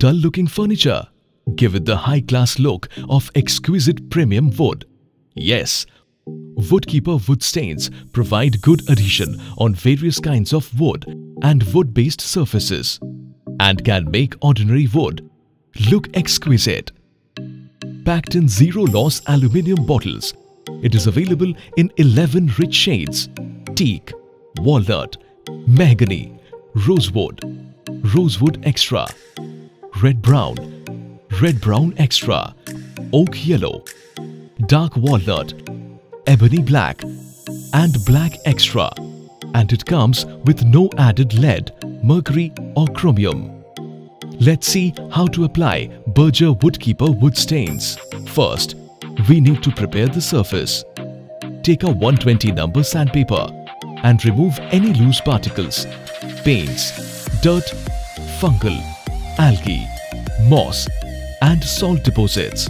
dull-looking furniture? Give it the high-class look of exquisite premium wood. Yes, Woodkeeper wood stains provide good adhesion on various kinds of wood and wood-based surfaces and can make ordinary wood look exquisite. Packed in zero-loss aluminium bottles, it is available in 11 rich shades teak, walnut, mahogany, rosewood, rosewood extra, red brown, red brown extra, oak yellow, dark walnut, ebony black and black extra and it comes with no added lead, mercury or chromium. Let's see how to apply Berger Woodkeeper wood stains. First, we need to prepare the surface. Take a 120 number sandpaper and remove any loose particles, paints, dirt, fungal, algae, moss and salt deposits.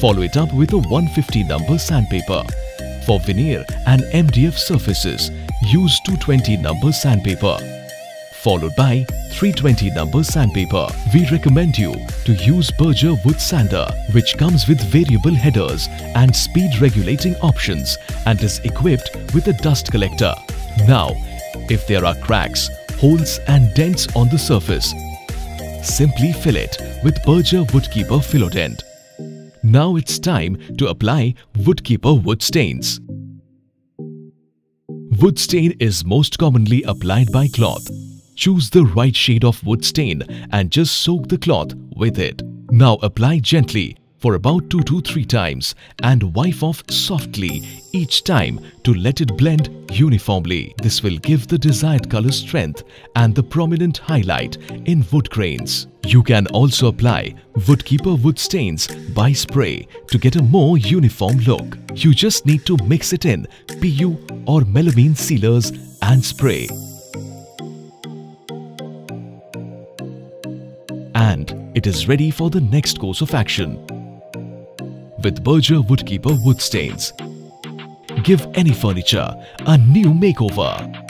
Follow it up with a 150 number sandpaper. For veneer and MDF surfaces, use 220 number sandpaper. Followed by 320 number sandpaper. We recommend you to use Berger Wood Sander which comes with variable headers and speed regulating options and is equipped with a dust collector. Now, if there are cracks, holes and dents on the surface, simply fill it with Berger Woodkeeper Philodent. Now it's time to apply Woodkeeper wood stains. Wood stain is most commonly applied by cloth. Choose the right shade of wood stain and just soak the cloth with it. Now apply gently for about 2 to 3 times and wipe off softly each time to let it blend uniformly. This will give the desired color strength and the prominent highlight in wood grains. You can also apply Woodkeeper wood stains by spray to get a more uniform look. You just need to mix it in PU or melamine sealers and spray. And it is ready for the next course of action with Berger Woodkeeper wood stains. Give any furniture a new makeover.